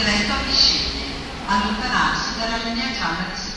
diretto a Biscetti, allontanarsi dalla mia camera di Sicilia.